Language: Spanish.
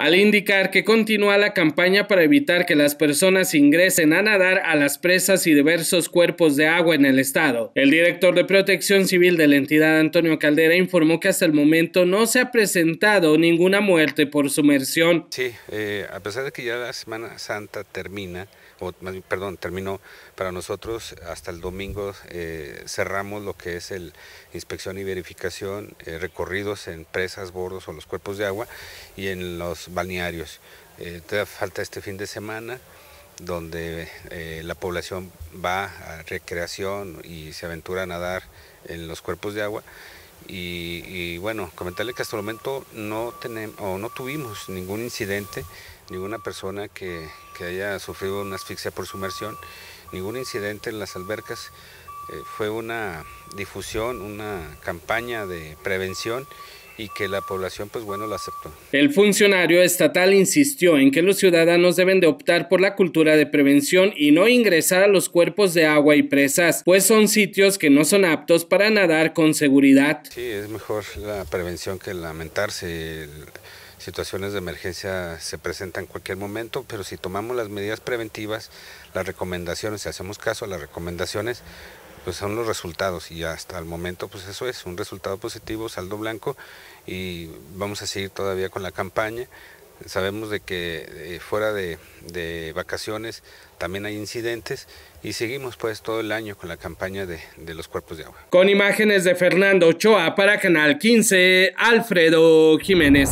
al indicar que continúa la campaña para evitar que las personas ingresen a nadar a las presas y diversos cuerpos de agua en el estado. El director de Protección Civil de la entidad, Antonio Caldera, informó que hasta el momento no se ha presentado ninguna muerte por sumersión. Sí, eh, a pesar de que ya la Semana Santa termina, o perdón, terminó para nosotros hasta el domingo eh, cerramos lo que es el inspección y verificación, eh, recorridos en presas, bordos o los cuerpos de agua y en los balnearios. Eh, todavía falta este fin de semana donde la población va a recreación y se aventura a nadar en los cuerpos de agua. Y, bueno, comentarle que hasta el momento no, tenemos, o no tuvimos ningún incidente, ninguna persona que, que haya sufrido una asfixia por sumersión, ningún incidente en las albercas. Eh, fue una difusión, una campaña de prevención y que la población pues bueno lo aceptó. El funcionario estatal insistió en que los ciudadanos deben de optar por la cultura de prevención y no ingresar a los cuerpos de agua y presas, pues son sitios que no son aptos para nadar con seguridad. Sí, es mejor la prevención que lamentarse. Situaciones de emergencia se presentan en cualquier momento, pero si tomamos las medidas preventivas, las recomendaciones, si hacemos caso a las recomendaciones, pues son los resultados y hasta el momento pues eso es un resultado positivo, saldo blanco y vamos a seguir todavía con la campaña. Sabemos de que eh, fuera de, de, vacaciones también hay incidentes y seguimos pues todo el año con la campaña de, de los cuerpos de agua. Con imágenes de Fernando Ochoa para Canal 15, Alfredo Jiménez.